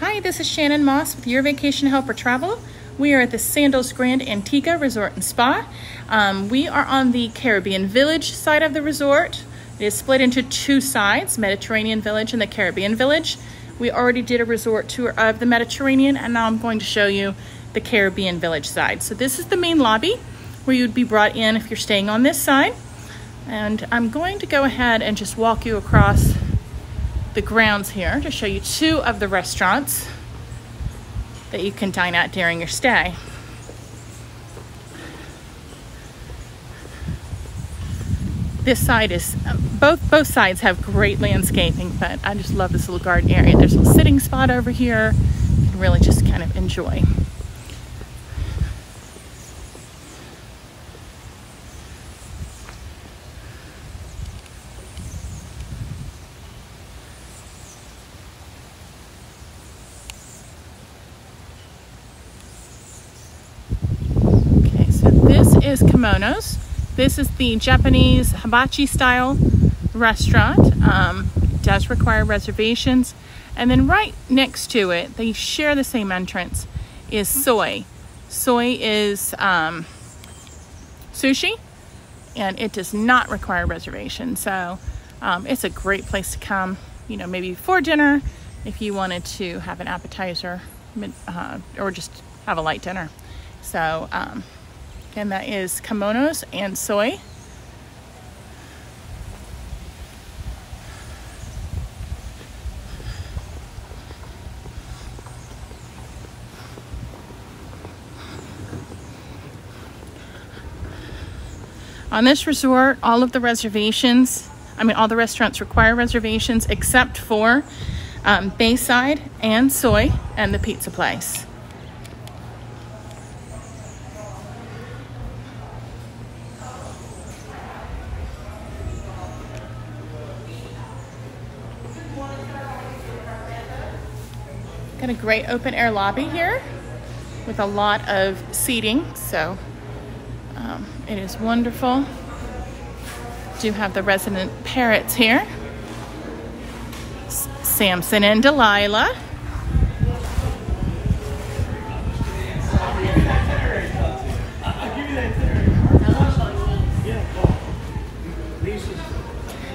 Hi, this is Shannon Moss with Your Vacation Helper Travel. We are at the Sandals Grande Antigua Resort and Spa. Um, we are on the Caribbean Village side of the resort. It is split into two sides, Mediterranean Village and the Caribbean Village. We already did a resort tour of the Mediterranean and now I'm going to show you the Caribbean Village side. So this is the main lobby where you'd be brought in if you're staying on this side. And I'm going to go ahead and just walk you across the grounds here to show you two of the restaurants that you can dine at during your stay. This side is both both sides have great landscaping, but I just love this little garden area. There's a little sitting spot over here. You can really just kind of enjoy. is Kimonos. This is the Japanese hibachi style restaurant. Um, it does require reservations. And then right next to it, they share the same entrance, is soy. Soy is um, sushi and it does not require reservation. So um, it's a great place to come, you know, maybe for dinner if you wanted to have an appetizer uh, or just have a light dinner. So, um, and that is kimonos and soy. On this resort, all of the reservations, I mean, all the restaurants require reservations except for um, Bayside and Soy and the pizza place. Got a great open air lobby here with a lot of seating, so um, it is wonderful. Do you have the resident parrots here. Samson and Delilah.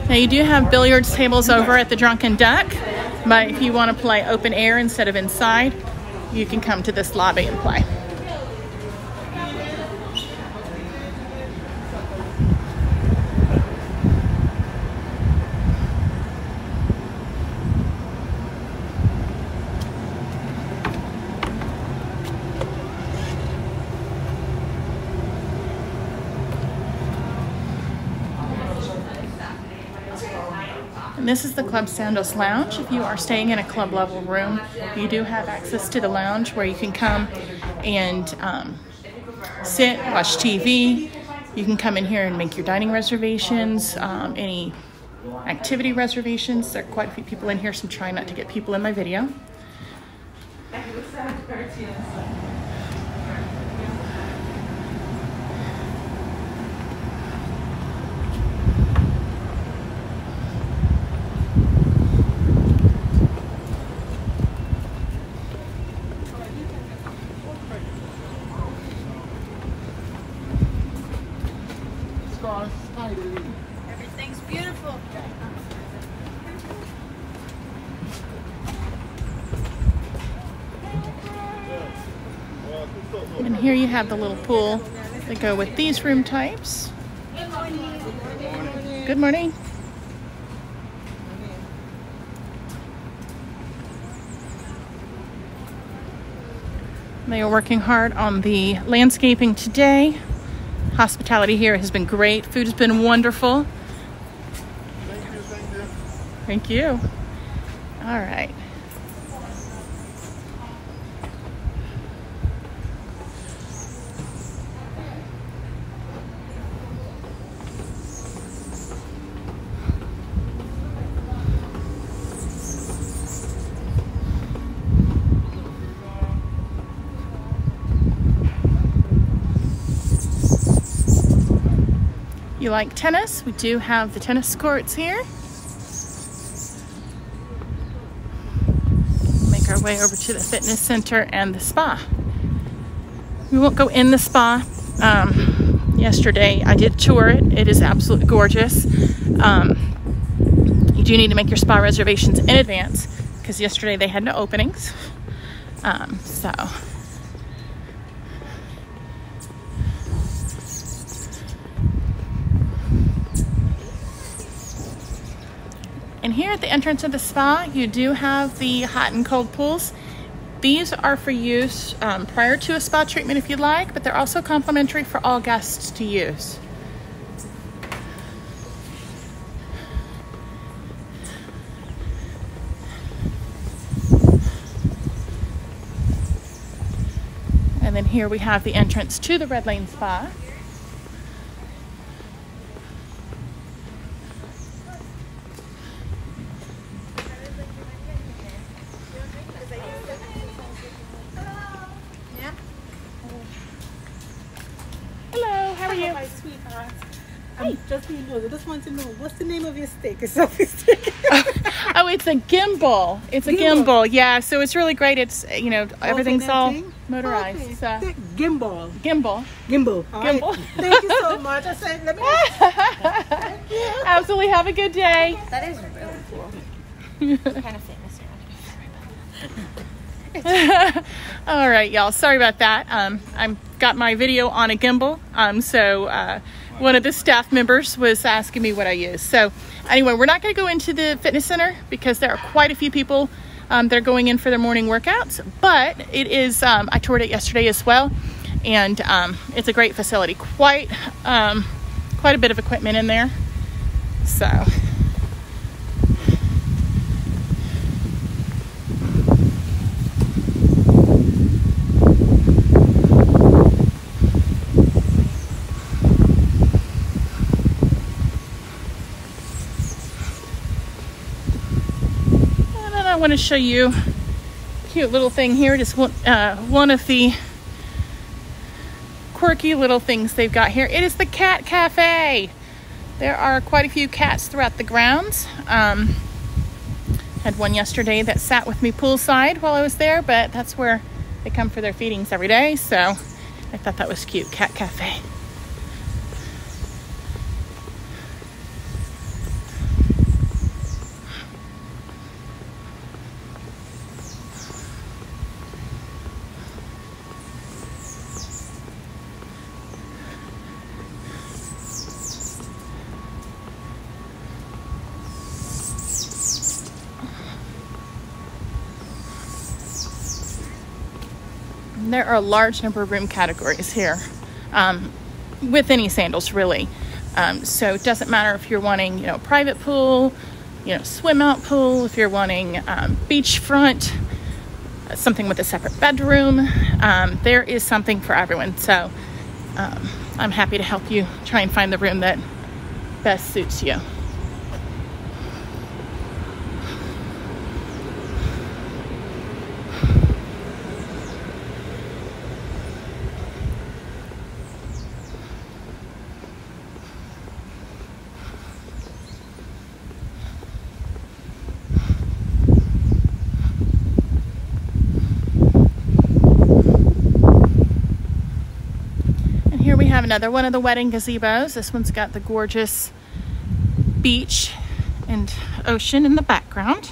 Now you do have billiards tables over at the Drunken Duck. But if you want to play open air instead of inside, you can come to this lobby and play. This is the Club Sandals Lounge. If you are staying in a club level room, you do have access to the lounge where you can come and um, sit, watch TV. You can come in here and make your dining reservations, um, any activity reservations. There are quite a few people in here, so I'm trying not to get people in my video. Here you have the little pool that go with these room types. Good morning. Good morning. They are working hard on the landscaping today. Hospitality here has been great. Food has been wonderful. Thank you, thank you. Thank you. All right. You like tennis? We do have the tennis courts here. Make our way over to the fitness center and the spa. We won't go in the spa. Um, yesterday I did tour it. It is absolutely gorgeous. Um, you do need to make your spa reservations in advance because yesterday they had no openings. Um, so. Here at the entrance of the spa, you do have the hot and cold pools. These are for use um, prior to a spa treatment if you'd like, but they're also complimentary for all guests to use. And then here we have the entrance to the Red Lane Spa. Hello, how are you? My sweetheart. I'm just being nosy. I just want to know what's the name of your steak? It's selfie steak. Oh, it's a gimbal. It's a gimbal. Gimbal. Yeah, so it's really great. It's you know everything's all motorized. Okay. So Th- Gimbal. gimbal. Gimbal. All right. Gimbal. Thank you so much. I said, let me. Thank you. Absolutely. Have a good day. That is really cool. kind of fitness are All right, y'all. Sorry about that. Um, I'm got my video on a gimbal. Um, so uh, one of the staff members was asking me what I use. So anyway, we're not going to go into the fitness center because there are quite a few people. Um, they're going in for their morning workouts, but it is. Um, I toured it yesterday as well, and um, it's a great facility. Quite, um, quite a bit of equipment in there. So. I want to show you cute little thing here. Just one, uh, one of the quirky little things they've got here. It is the Cat Cafe. There are quite a few cats throughout the grounds. Um, had one yesterday that sat with me poolside while I was there, but that's where they come for their feedings every day. So I thought that was cute. Cat Cafe. There are a large number of room categories here um, with any sandals, really. Um, so it doesn't matter if you're wanting, you know, private pool, you know, swim out pool, if you're wanting um, beachfront, uh, something with a separate bedroom. Um, there is something for everyone. So um, I'm happy to help you try and find the room that best suits you. Another one of the wedding gazebos. This one's got the gorgeous beach and ocean in the background.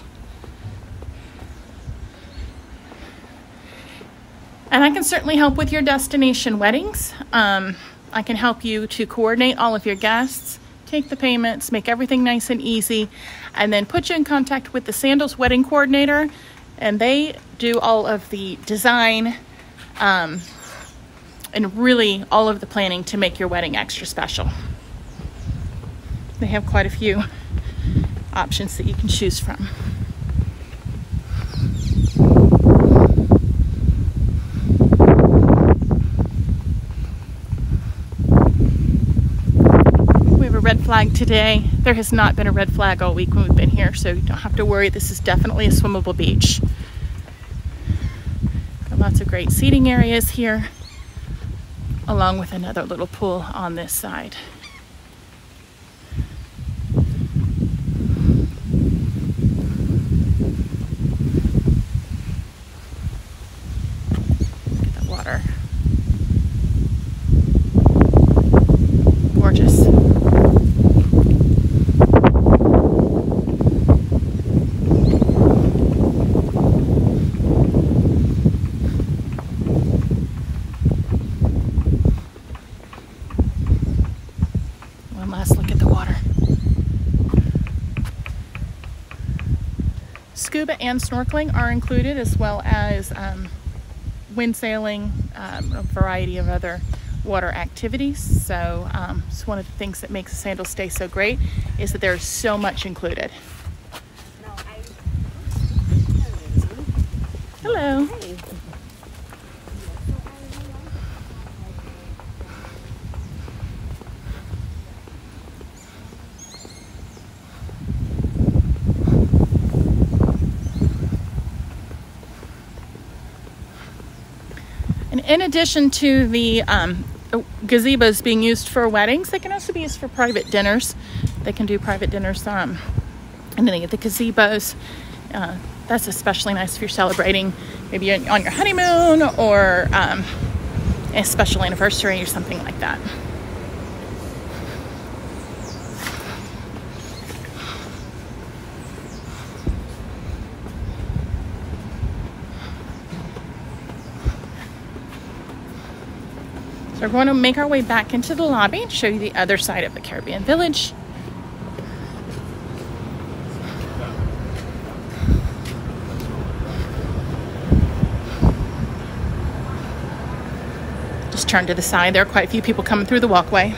And I can certainly help with your destination weddings. Um, I can help you to coordinate all of your guests, take the payments, make everything nice and easy, and then put you in contact with the Sandals wedding coordinator. And they do all of the design um, and really all of the planning to make your wedding extra special. They have quite a few options that you can choose from. We have a red flag today. There has not been a red flag all week when we've been here, so you don't have to worry. This is definitely a swimmable beach. Got lots of great seating areas here, along with another little pool on this side. Scuba and snorkeling are included, as well as um, wind sailing, um, a variety of other water activities. So, um, it's one of the things that makes the Sandals Stay so great is that there's so much included. Hello. And in addition to the um, gazebos being used for weddings, they can also be used for private dinners. They can do private dinners, um, and then they get the gazebos. Uh, that's especially nice if you're celebrating maybe on your honeymoon or um, a special anniversary or something like that. We're going to make our way back into the lobby and show you the other side of the Caribbean Village. Just turn to the side. There are quite a few people coming through the walkway.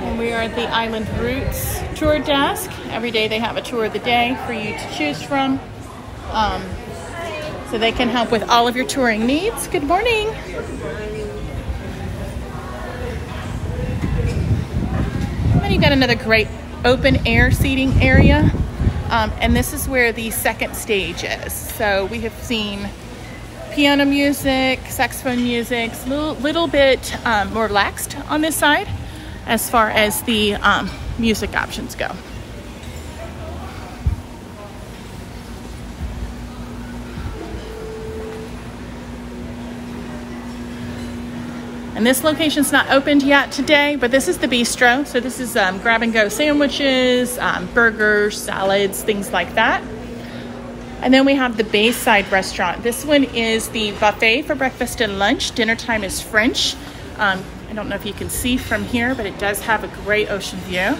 And we are at the Island Routes tour desk. Every day they have a tour of the day for you to choose from. Um, so they can help with all of your touring needs. Good morning. Then you got another great open air seating area. Um, and this is where the second stage is. So we have seen piano music, saxophone music, a little, little bit um, more relaxed on this side as far as the um, music options go. And this location's not opened yet today, but this is the bistro. So this is um, grab and go sandwiches, um, burgers, salads, things like that. And then we have the Bayside restaurant. This one is the buffet for breakfast and lunch. Dinner time is French. Um, I don't know if you can see from here, but it does have a great ocean view.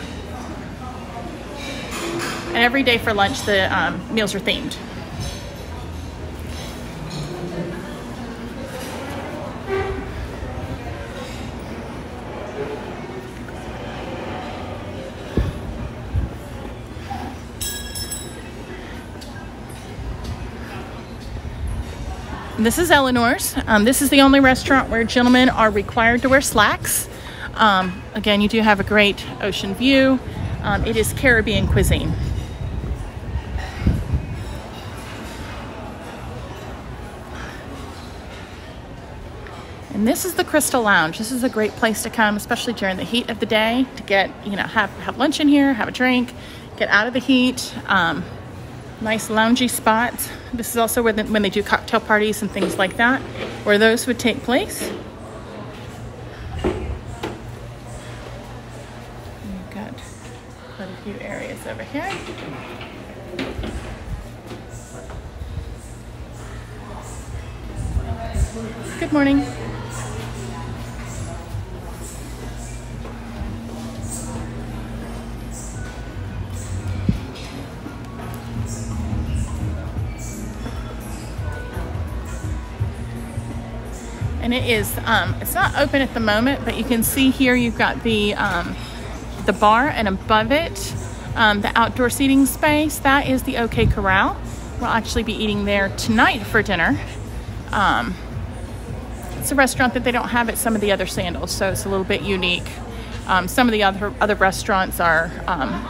And every day for lunch, the um, meals are themed. This is Eleanor's. Um, this is the only restaurant where gentlemen are required to wear slacks. Um, again, you do have a great ocean view. Um, it is Caribbean cuisine. And this is the Crystal Lounge. This is a great place to come, especially during the heat of the day, to get, you know, have, have lunch in here, have a drink, get out of the heat. Um, nice loungy spots. This is also where the, when they do cocktail parties and things like that, where those would take place. We've got quite a few areas over here. Good morning. And it is um, it's not open at the moment but you can see here you've got the um, the bar and above it um, the outdoor seating space. That is the OK Corral. We'll actually be eating there tonight for dinner. Um, it's a restaurant that they don't have at some of the other sandals so it's a little bit unique. Um, some of the other other restaurants are um,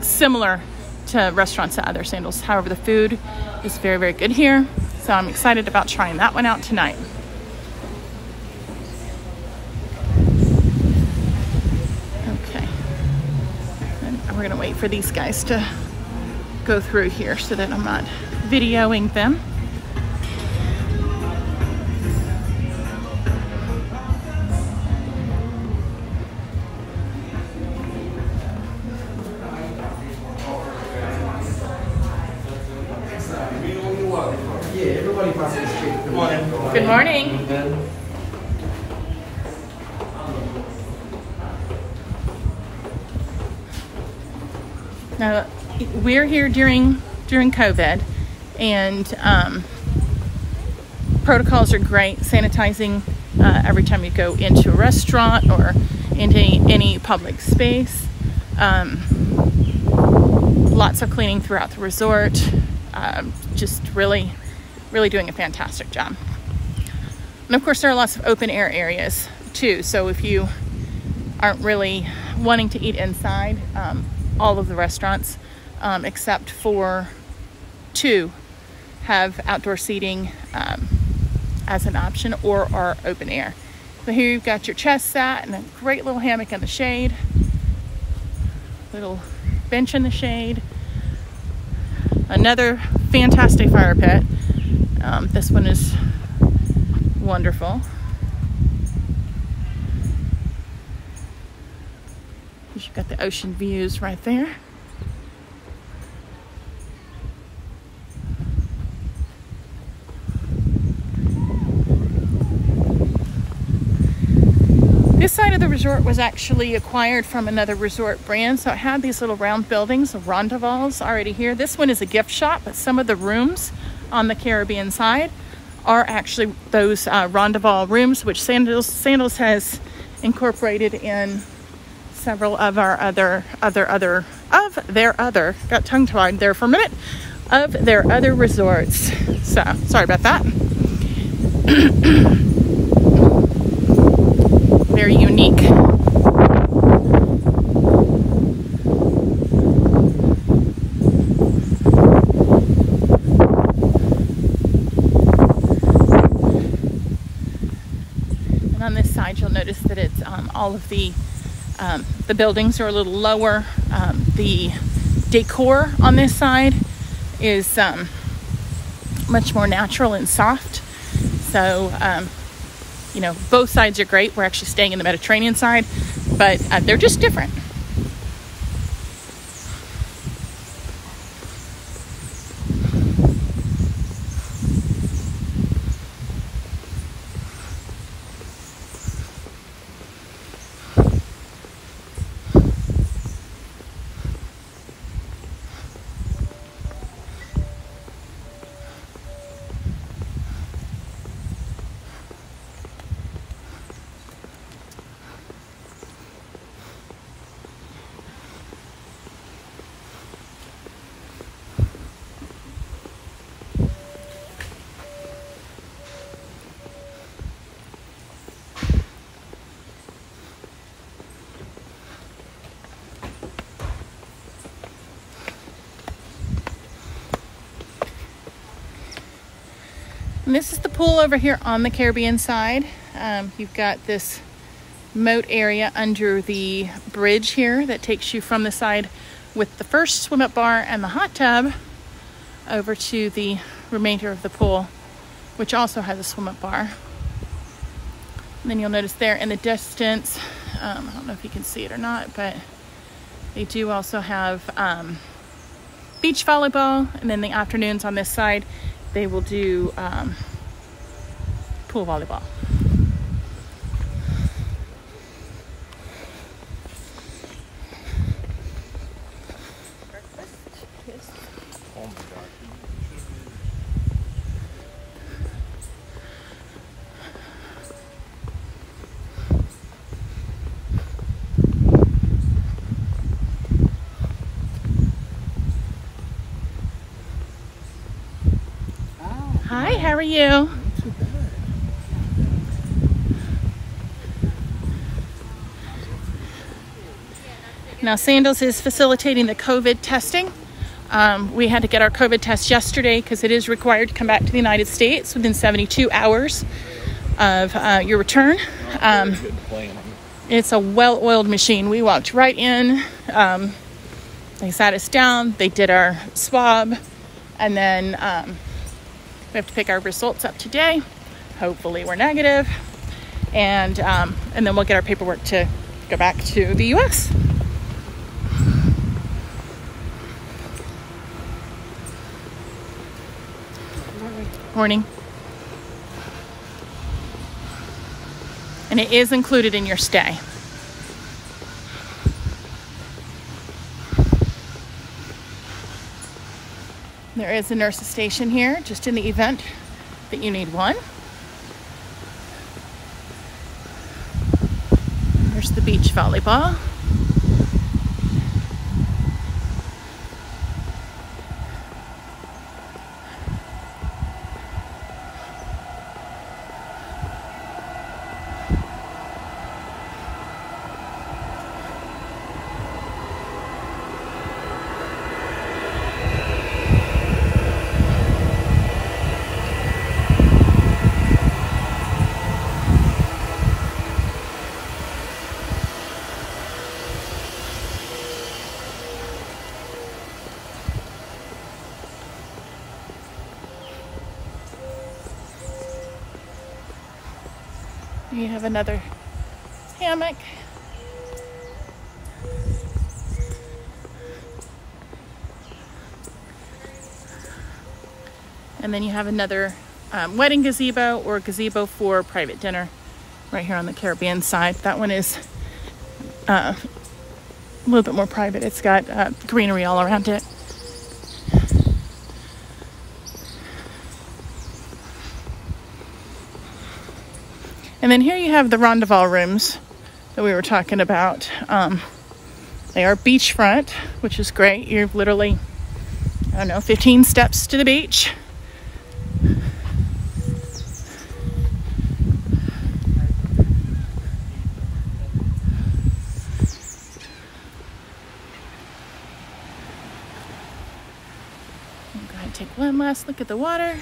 similar to restaurants at other sandals. However the food is very very good here so I'm excited about trying that one out tonight. Okay. And we're going to wait for these guys to go through here so that I'm not videoing them. Here during during COVID, and um, protocols are great. Sanitizing uh, every time you go into a restaurant or into any public space. Um, lots of cleaning throughout the resort. Um, just really, really doing a fantastic job. And of course, there are lots of open air areas too. So if you aren't really wanting to eat inside, um, all of the restaurants, um, except for two, have outdoor seating um, as an option or are open air. So here you've got your chest set and a great little hammock in the shade, little bench in the shade, another fantastic fire pit. Um, this one is wonderful. You've got the ocean views right there. This side of the resort was actually acquired from another resort brand, so it had these little round buildings of rondavels already here. This one is a gift shop, but some of the rooms on the Caribbean side are actually those uh, rooms, which Sandals, Sandals has incorporated in several of our other, other, other, of their other, got tongue tied there for a minute, of their other resorts. So, sorry about that. very unique. And on this side, you'll notice that it's um, all of the um, the buildings are a little lower. Um, the decor on this side is um, much more natural and soft. So um, you know, both sides are great. We're actually staying in the Mediterranean side, but uh, they're just different. And this is the pool over here on the Caribbean side. Um, you've got this moat area under the bridge here that takes you from the side with the first swim up bar and the hot tub over to the remainder of the pool, which also has a swim up bar. And then you'll notice there in the distance, um, I don't know if you can see it or not, but they do also have um, beach volleyball. And then the afternoons on this side, they will do um, pool volleyball. Are you? Now, Sandals is facilitating the COVID testing. Um, we had to get our COVID test yesterday because it is required to come back to the United States within 72 hours of uh, your return. Um, it's a well oiled machine. We walked right in, um, they sat us down, they did our swab, and then um, we have to pick our results up today. Hopefully, we're negative, and um, and then we'll get our paperwork to go back to the U.S. Morning. And it is included in your stay. There is a nurse's station here, just in the event that you need one. There's the beach volleyball. You have another hammock. And then you have another um, wedding gazebo or gazebo for private dinner right here on the Caribbean side. That one is uh, a little bit more private. It's got uh, greenery all around it. And then here you have the Rondoval rooms that we were talking about. Um, they are beachfront, which is great. You're literally, I don't know, 15 steps to the beach. Take one last look at the water.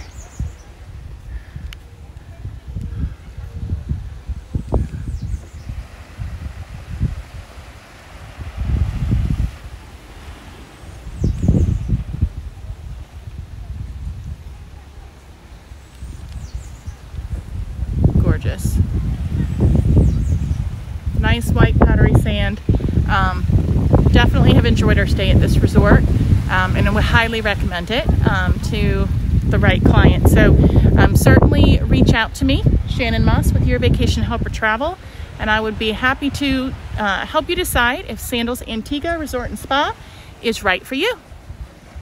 gorgeous. Nice white powdery sand. Um, definitely have enjoyed our stay at this resort um, and I would highly recommend it um, to the right client. So um, certainly reach out to me, Shannon Moss with Your Vacation Helper Travel, and I would be happy to uh, help you decide if Sandals Antigua Resort and Spa is right for you.